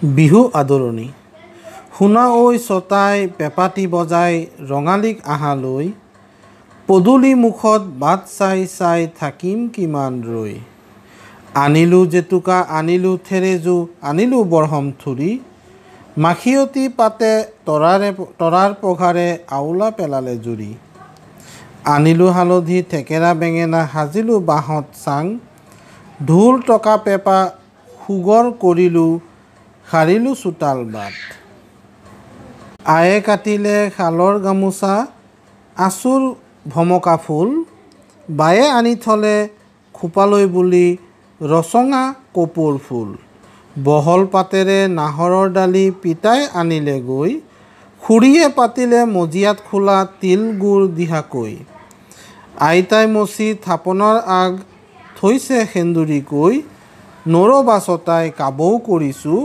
বিহু আদৰণি। শুনা ঐ ছটাই পেঁপাটি বজাই ৰঙালীক আহালৈ পদূলি মুখত বাট চাই চাই থাকিম কিমান ৰৈ। আনিলোঁ জেতুকা আনিলোঁ থেৰেজো আনিলোঁ বৰহম থুৰি। মাখিয়তী পাতে তৰাৰে তৰাৰ পঘাৰে আওলা পেলালে জুৰি। আনিলোঁ হালধি থেকেৰা বেঙেনা সাজিলোঁ বাঁহত চাং। ঢোল টকা পেঁপা সুগৰ কৰিলোঁ সাৰিলোঁ চোতাল বাট। আয়ে কাটিলে শালৰ গামোচা আঁচল ভমকা ফুল বায়ে আনি থলে খোপালৈ বুলি ৰচঙা কপৌৰ ফুল। বহল পাতেৰে নাহৰৰ ডালি পিতাই আনিলে গৈ খুৰীয়ে পাতিলে মজিয়াত খোলা তিল গুৰ দিহাকৈ। আইতাই মচি থাপনাৰ আগ থৈছে সেন্দুৰীকৈ নৰবা ছটাই কাবৌ কৰিছোঁ